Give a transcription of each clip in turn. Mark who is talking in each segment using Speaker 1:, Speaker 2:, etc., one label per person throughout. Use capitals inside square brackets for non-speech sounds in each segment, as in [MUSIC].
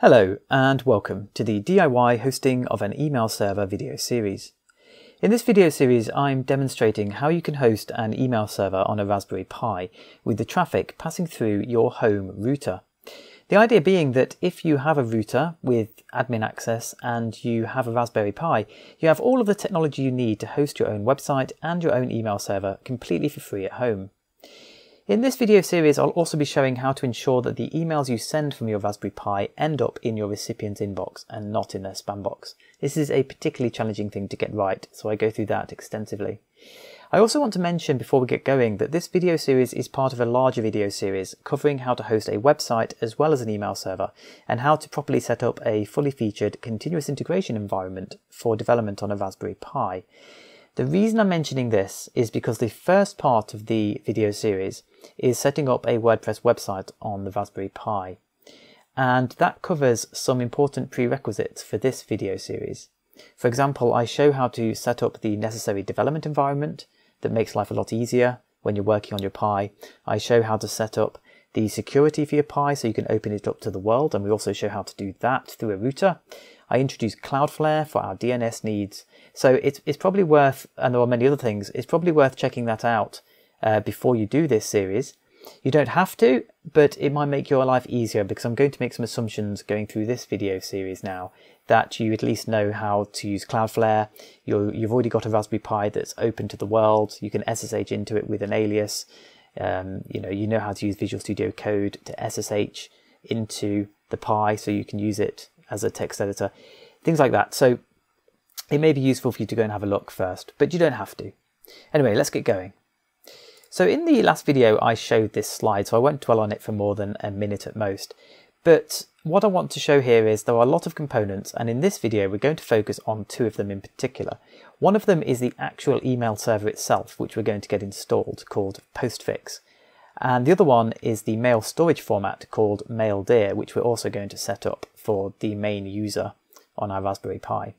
Speaker 1: Hello and welcome to the DIY hosting of an email server video series. In this video series I'm demonstrating how you can host an email server on a Raspberry Pi with the traffic passing through your home router. The idea being that if you have a router with admin access and you have a Raspberry Pi, you have all of the technology you need to host your own website and your own email server completely for free at home. In this video series, I'll also be showing how to ensure that the emails you send from your Raspberry Pi end up in your recipient's inbox and not in their spam box. This is a particularly challenging thing to get right, so I go through that extensively. I also want to mention before we get going that this video series is part of a larger video series covering how to host a website as well as an email server and how to properly set up a fully featured continuous integration environment for development on a Raspberry Pi. The reason I'm mentioning this is because the first part of the video series is setting up a WordPress website on the Raspberry Pi. And that covers some important prerequisites for this video series. For example, I show how to set up the necessary development environment that makes life a lot easier when you're working on your Pi. I show how to set up the security for your Pi so you can open it up to the world, and we also show how to do that through a router. I introduce Cloudflare for our DNS needs. So it's, it's probably worth, and there are many other things, it's probably worth checking that out uh, before you do this series. You don't have to, but it might make your life easier because I'm going to make some assumptions going through this video series now that you at least know how to use Cloudflare. you have already got a Raspberry Pi that's open to the world. You can SSH into it with an alias. Um, you know, you know how to use Visual Studio Code to SSH into the Pi so you can use it as a text editor, things like that. So it may be useful for you to go and have a look first, but you don't have to. Anyway, let's get going. So in the last video, I showed this slide, so I won't dwell on it for more than a minute at most. But what I want to show here is there are a lot of components, and in this video, we're going to focus on two of them in particular. One of them is the actual email server itself, which we're going to get installed, called Postfix. And the other one is the mail storage format called MailDir, which we're also going to set up for the main user on our Raspberry Pi.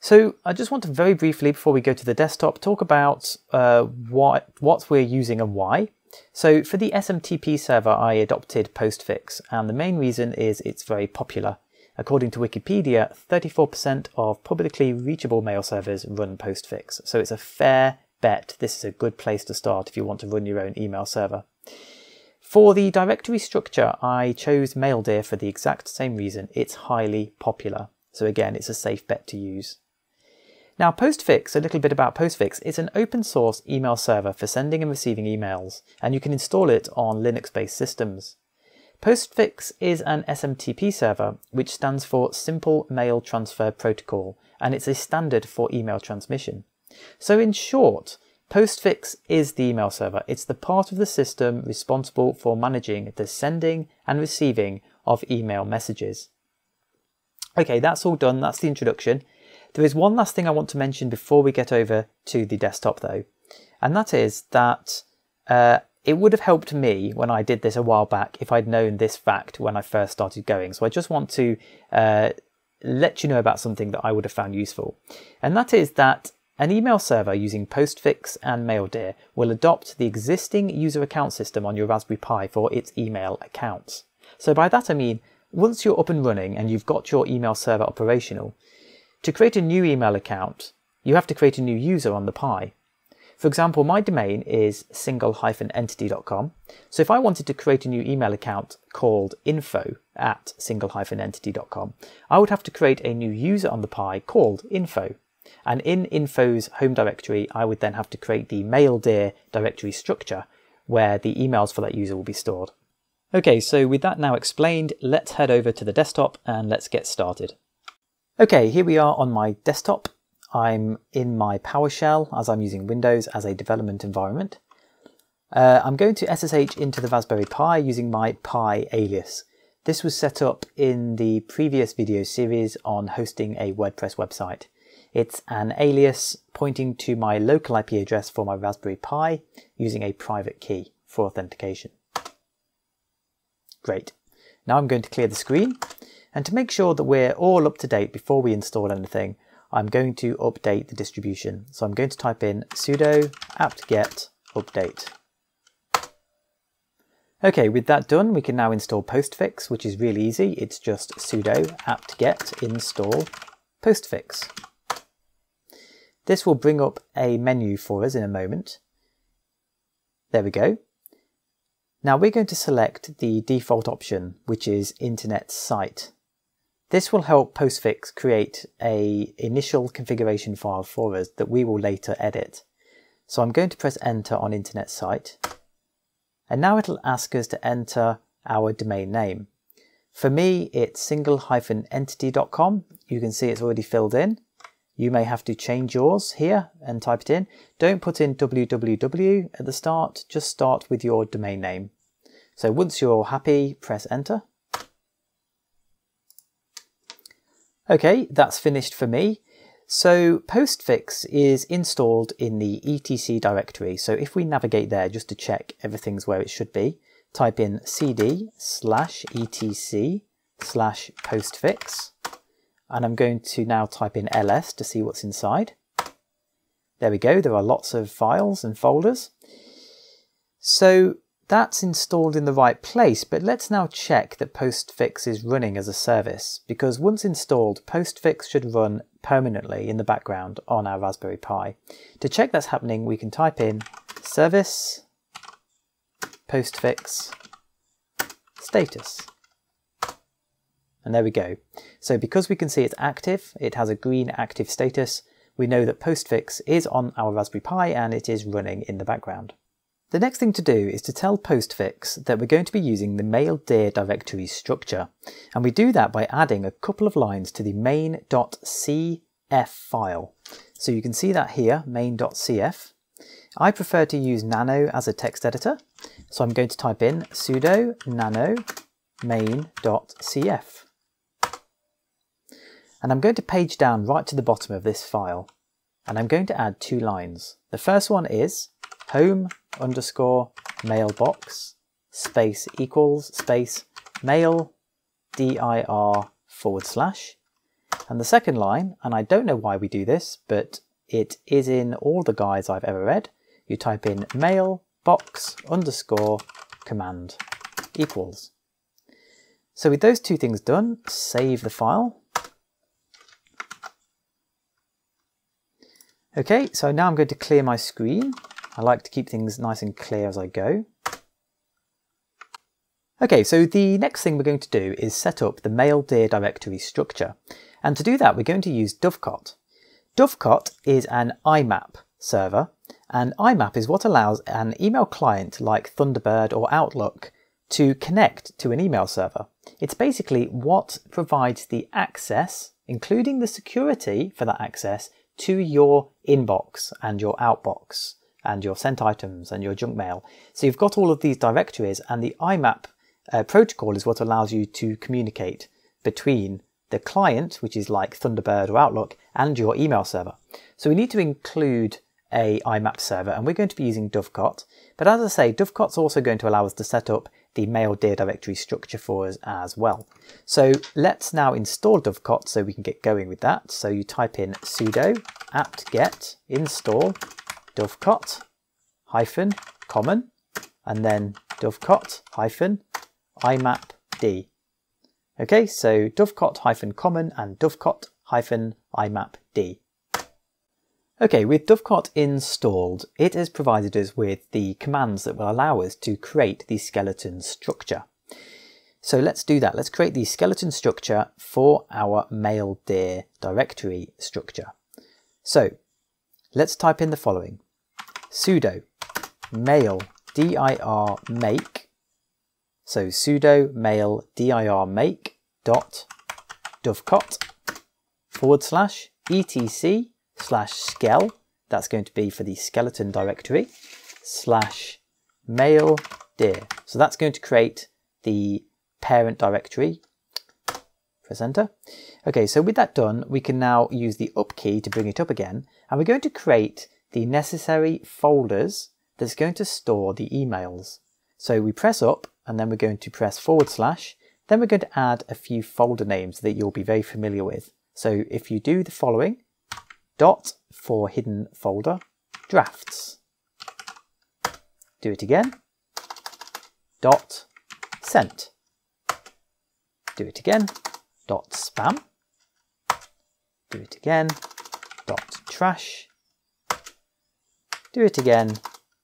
Speaker 1: So I just want to very briefly, before we go to the desktop, talk about uh, what, what we're using and why. So for the SMTP server, I adopted Postfix, and the main reason is it's very popular. According to Wikipedia, 34% of publicly reachable mail servers run Postfix, so it's a fair bet this is a good place to start if you want to run your own email server. For the directory structure, I chose MailDir for the exact same reason. It's highly popular. So again, it's a safe bet to use. Now Postfix, a little bit about Postfix, it's an open source email server for sending and receiving emails, and you can install it on Linux-based systems. Postfix is an SMTP server, which stands for Simple Mail Transfer Protocol, and it's a standard for email transmission. So in short, Postfix is the email server. It's the part of the system responsible for managing the sending and receiving of email messages. Okay, that's all done. That's the introduction. There is one last thing I want to mention before we get over to the desktop though, and that is that uh, it would have helped me when I did this a while back if I'd known this fact when I first started going. So I just want to uh, let you know about something that I would have found useful. And that is that an email server using Postfix and MailDir will adopt the existing user account system on your Raspberry Pi for its email accounts. So by that I mean, once you're up and running and you've got your email server operational, to create a new email account, you have to create a new user on the Pi. For example, my domain is single-entity.com. So if I wanted to create a new email account called info at single-entity.com, I would have to create a new user on the Pi called info. And in info's home directory, I would then have to create the MailDir directory structure where the emails for that user will be stored. Okay, so with that now explained, let's head over to the desktop and let's get started. Okay, here we are on my desktop. I'm in my PowerShell as I'm using Windows as a development environment. Uh, I'm going to SSH into the Raspberry Pi using my Pi alias. This was set up in the previous video series on hosting a WordPress website. It's an alias pointing to my local IP address for my Raspberry Pi using a private key for authentication. Great. Now I'm going to clear the screen and to make sure that we're all up to date before we install anything, I'm going to update the distribution. So I'm going to type in sudo apt-get update. Okay, with that done, we can now install Postfix, which is really easy. It's just sudo apt-get install postfix. This will bring up a menu for us in a moment. There we go. Now we're going to select the default option, which is Internet Site. This will help Postfix create a initial configuration file for us that we will later edit. So I'm going to press enter on Internet Site. And now it'll ask us to enter our domain name. For me, it's single-entity.com. You can see it's already filled in. You may have to change yours here and type it in. Don't put in www at the start, just start with your domain name. So once you're happy, press enter. Okay, that's finished for me. So Postfix is installed in the etc directory. So if we navigate there just to check everything's where it should be, type in cd slash etc slash postfix. And I'm going to now type in ls to see what's inside. There we go, there are lots of files and folders. So that's installed in the right place, but let's now check that Postfix is running as a service, because once installed, Postfix should run permanently in the background on our Raspberry Pi. To check that's happening, we can type in service postfix status. And there we go. So because we can see it's active, it has a green active status, we know that Postfix is on our Raspberry Pi and it is running in the background. The next thing to do is to tell Postfix that we're going to be using the MailDir directory structure, and we do that by adding a couple of lines to the main.cf file. So you can see that here, main.cf. I prefer to use nano as a text editor, so I'm going to type in sudo nano main.cf. And I'm going to page down right to the bottom of this file, and I'm going to add two lines. The first one is home underscore mailbox space equals space mail dir forward slash. And the second line, and I don't know why we do this, but it is in all the guides I've ever read. You type in mail box underscore command equals. So with those two things done, save the file. Okay, so now I'm going to clear my screen I like to keep things nice and clear as I go. Okay, so the next thing we're going to do is set up the MailDir directory structure. And to do that, we're going to use Dovecot. Dovecot is an IMAP server, and IMAP is what allows an email client like Thunderbird or Outlook to connect to an email server. It's basically what provides the access, including the security for that access, to your inbox and your outbox and your sent items and your junk mail. So you've got all of these directories and the IMAP uh, protocol is what allows you to communicate between the client, which is like Thunderbird or Outlook, and your email server. So we need to include a IMAP server and we're going to be using Dovecot. But as I say, Dovecot's also going to allow us to set up the MailDir directory structure for us as well. So let's now install Dovecot so we can get going with that. So you type in sudo apt-get install dovecot hyphen common and then dovecot hyphen imapd. Okay, so dovecot hyphen common and dovecot hyphen imapd. Okay, with Dovecot installed, it has provided us with the commands that will allow us to create the skeleton structure. So let's do that. Let's create the skeleton structure for our MailDir directory structure. So let's type in the following sudo mail dir make so sudo mail dir make dot dovecot forward slash etc slash skel that's going to be for the skeleton directory slash mail dir so that's going to create the parent directory press enter okay so with that done we can now use the up key to bring it up again and we're going to create the necessary folders that's going to store the emails. So we press up and then we're going to press forward slash. Then we're going to add a few folder names that you'll be very familiar with. So if you do the following, dot for hidden folder, drafts. Do it again. dot sent. Do it again, dot spam. Do it again, dot trash. Do it again,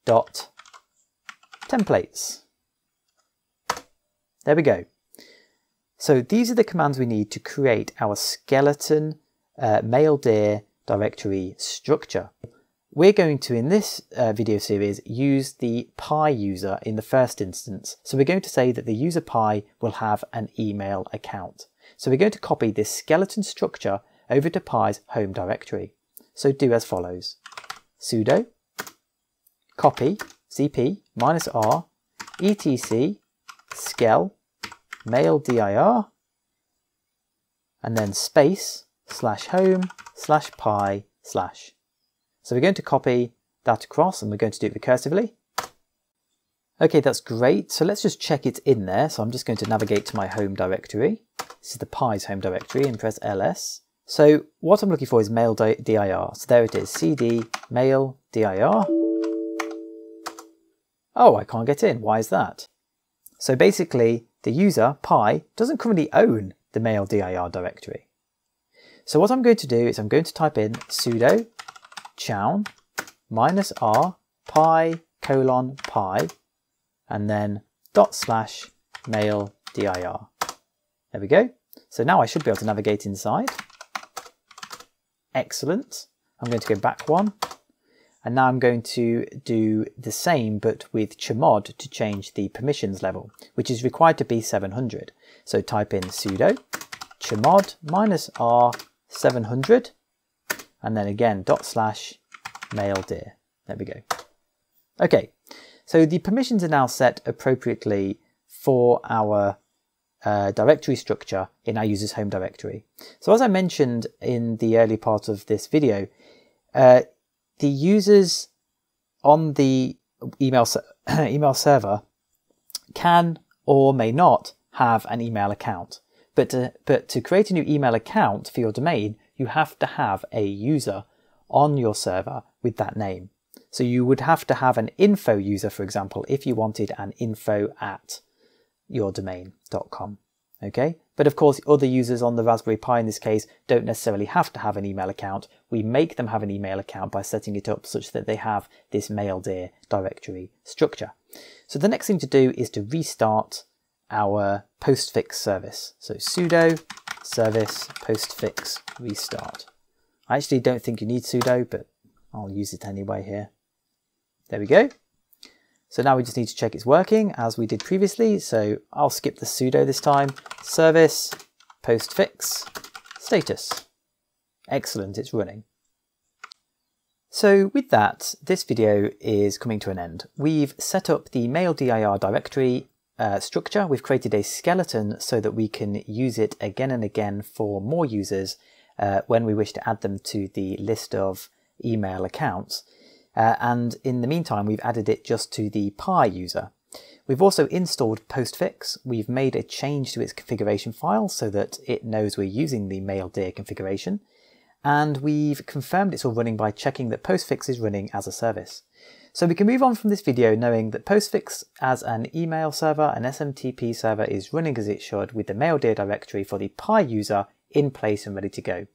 Speaker 1: dot templates. There we go. So these are the commands we need to create our skeleton uh, MailDir directory structure. We're going to, in this uh, video series, use the Pi user in the first instance. So we're going to say that the user Pi will have an email account. So we're going to copy this skeleton structure over to Pi's home directory. So do as follows. sudo copy cp minus r etc skel mail dir and then space slash home slash pi slash. So we're going to copy that across and we're going to do it recursively. Okay, that's great. So let's just check it in there. So I'm just going to navigate to my home directory. This is the Pi's home directory and press ls. So what I'm looking for is mail dir. So there it is, cd mail dir. Oh, I can't get in. Why is that? So basically, the user, Pi, doesn't currently own the mail dir directory. So what I'm going to do is I'm going to type in sudo chown minus r pi colon pi and then dot slash mail dir. There we go. So now I should be able to navigate inside. Excellent. I'm going to go back one. And now I'm going to do the same, but with chmod to change the permissions level, which is required to be 700. So type in sudo chmod minus r 700 and then again dot slash mail dir. There we go. Okay, so the permissions are now set appropriately for our uh, directory structure in our user's home directory. So as I mentioned in the early part of this video, uh, the users on the email, [CLEARS THROAT] email server can or may not have an email account. But to, but to create a new email account for your domain, you have to have a user on your server with that name. So you would have to have an info user, for example, if you wanted an info at yourdomain.com. Okay, but of course, other users on the Raspberry Pi in this case don't necessarily have to have an email account. We make them have an email account by setting it up such that they have this MailDir directory structure. So the next thing to do is to restart our postfix service. So sudo service postfix restart. I actually don't think you need sudo, but I'll use it anyway here. There we go. So now we just need to check it's working as we did previously. So I'll skip the sudo this time. Service postfix status. Excellent, it's running. So with that, this video is coming to an end. We've set up the maildir directory uh, structure, we've created a skeleton so that we can use it again and again for more users uh, when we wish to add them to the list of email accounts. Uh, and in the meantime, we've added it just to the Pi user. We've also installed Postfix. We've made a change to its configuration file so that it knows we're using the MailDir configuration. And we've confirmed it's all running by checking that Postfix is running as a service. So we can move on from this video knowing that Postfix as an email server, an SMTP server is running as it should with the MailDir directory for the Pi user in place and ready to go.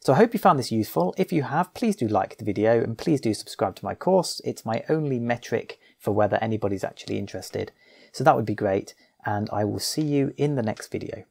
Speaker 1: So I hope you found this useful. If you have, please do like the video and please do subscribe to my course. It's my only metric for whether anybody's actually interested. So that would be great and I will see you in the next video.